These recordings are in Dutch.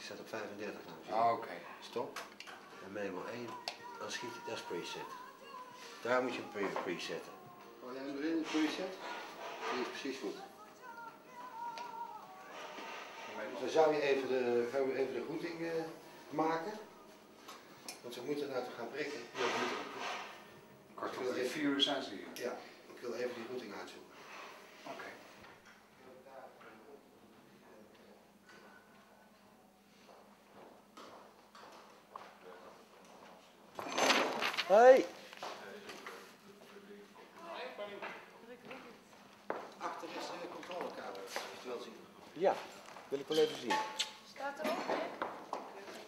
Die staat op 35 nou. je. Ah, oké. Stop. En memo 1. Dan schiet hij, dat is preset. Daar moet je pre presetten. Hoor jij hem erin, de preset? Die is precies goed. Dus dan zou je even de, gaan we even de routing eh, maken. Want we moeten nou toch gaan prikken. Ja, we moeten. Kwart over vier uur zijn ze hier. Ja, ik wil even die routing uitzoeken. Hey! Achter is de controlekamer, als je het wil zien. Ja, wil ik wel even zien. Staat erop, hè?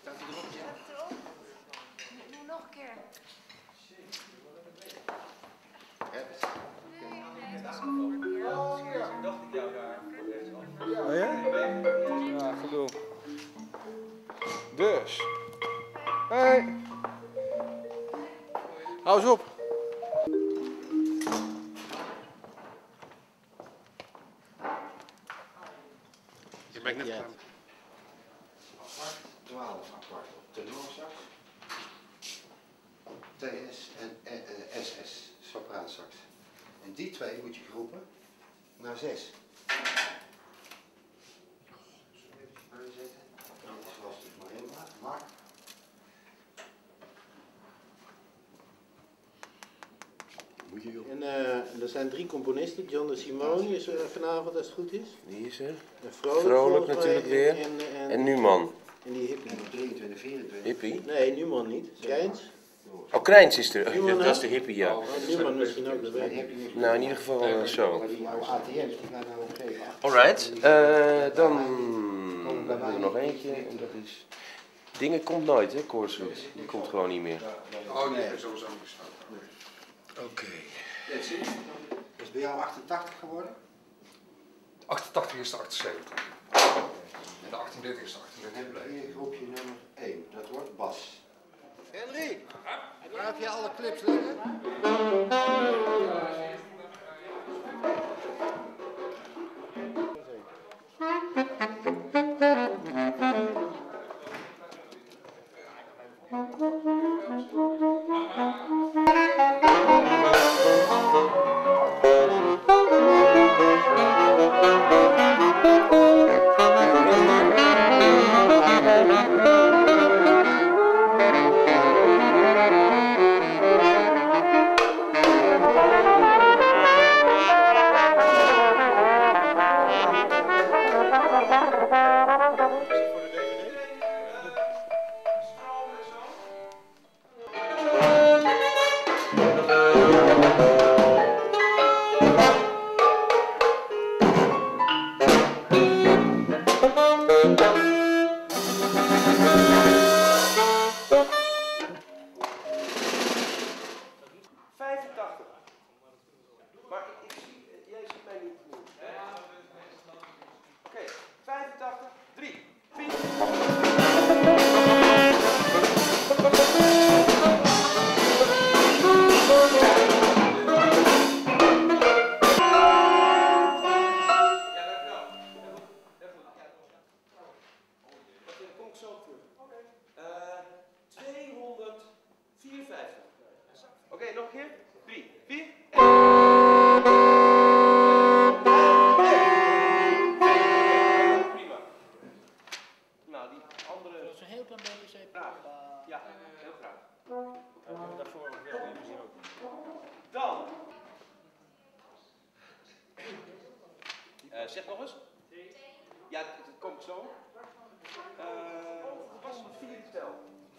Staat hij erop, ja? Staat erop. Doe nog een keer. Heb het. Nee, nee, dat is goed. Ja, Oh ja? Ja, gedoe. Dus. 老师傅 Moet je En eh, er zijn drie componisten. John de Simone is er vanavond als het goed is. Die is er. En Vrolijk, natuurlijk weer. En, en, En Numan. en die hip. Nummer 23, 24. Hippie. Nee, Numan niet. Kijns. Oh, Krijns is er. Numan, Dat is de hippie, ja. Oh, Numan misschien ook, dat weet ik. Nou, in ieder geval eh, zo. Maar die oude ATM's die gaan nou opgeven. Alright, eh, dan hebben we nog eentje. En dat is... Dingen komt nooit, hè, Koorsoet. Die komt gewoon niet meer. Oh, hebben sowieso niet Oké. Is bij jou 88 geworden? 88 is de 78. En de 38 is de Dan 38 heb ik gebleven. hier groepje nummer 1. Dat wordt Bas. Henry, waar heb je alle clips liggen?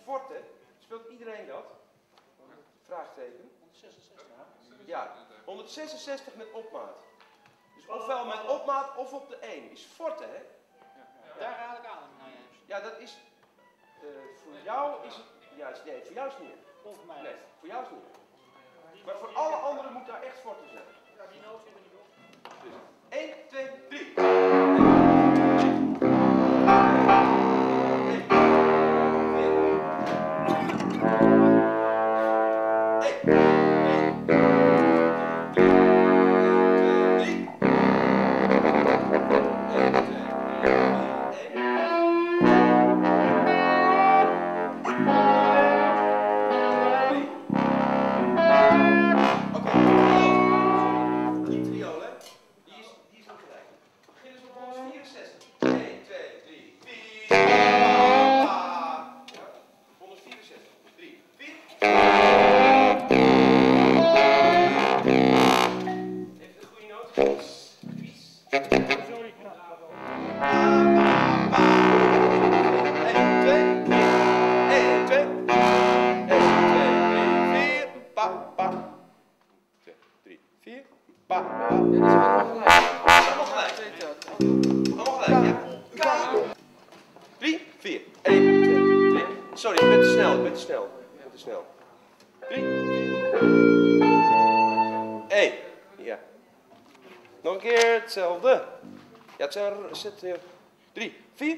Forte. Speelt iedereen dat? Vraagteken. 166. Ja, 166 met opmaat. Dus ofwel met opmaat of op de 1. Is forte, hè? Daar raad ik aan. Nou. Ja, dat is. eh, voor jou is het. Juist, nee, voor jou is het niet. Of mij. Nee, voor jou is het niet. Maar voor alle anderen moet daar echt forte zijn. Dus 1, 2, 3. een keer hetzelfde. Ja, het zijn, zit hier. Drie, vier.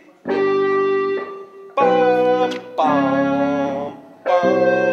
Pam, pam, pam.